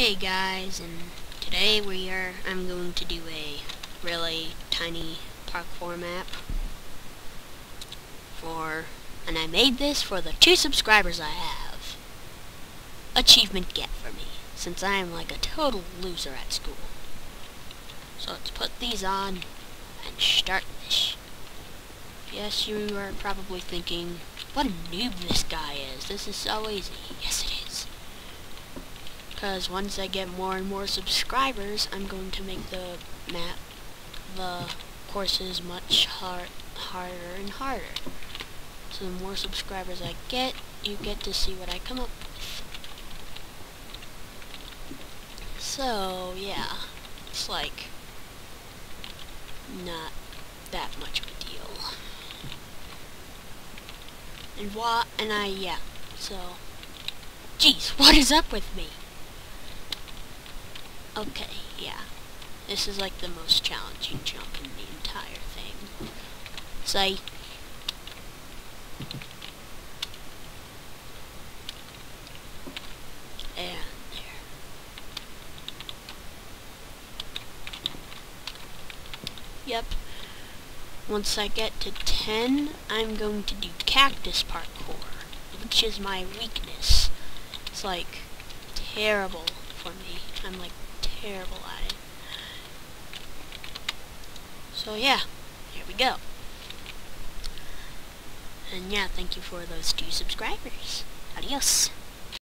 Hey guys, and today we are, I'm going to do a really tiny parkour map for, and I made this for the two subscribers I have. Achievement get for me, since I am like a total loser at school. So let's put these on and start this. Yes, you are probably thinking, what a noob this guy is. This is so easy. Yes, it is. Because once I get more and more subscribers, I'm going to make the map, the courses much hard, harder and harder. So the more subscribers I get, you get to see what I come up with. So, yeah. It's like, not that much of a deal. And what, and I, yeah, so, jeez, what is up with me? Okay, yeah. This is like the most challenging jump in the entire thing. And there. Yep. Once I get to 10, I'm going to do cactus parkour, which is my weakness. It's like terrible for me. I'm like terrible at it. So yeah, here we go. And yeah, thank you for those two subscribers. Adios.